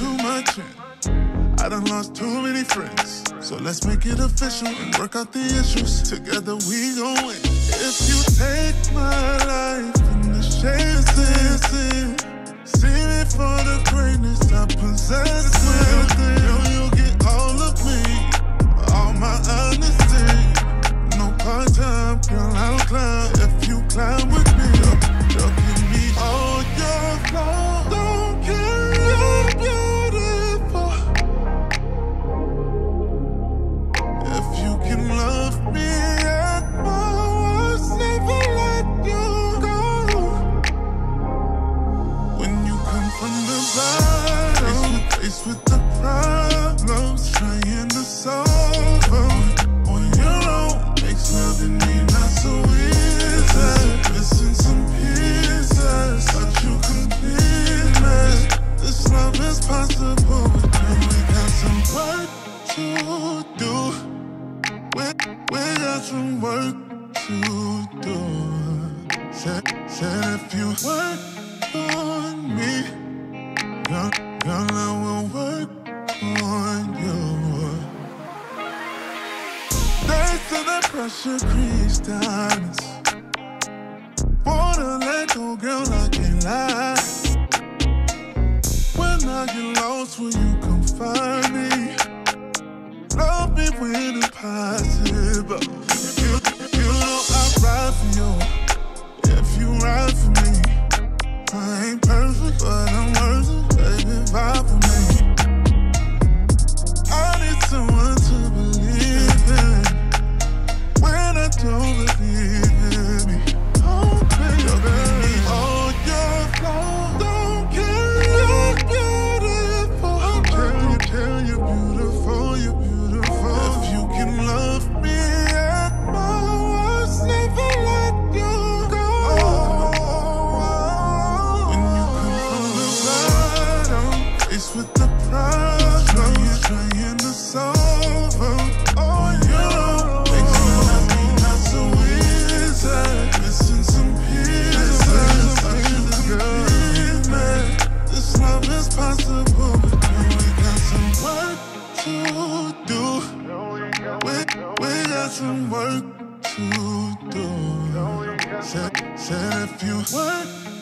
too much in. I done lost too many friends. So let's make it official and work out the issues. Together we gon' win. If you take my life and the chances, see me for the greatness I possess within. some work to do. Said, said if you work on me, girl, girl I will work on you. Thanks to the pressure creates diamonds. Wanna let go, girl, I can't lie. When I get lost, will you come find me? Love me with a pie. got some work to do. Said, said if you work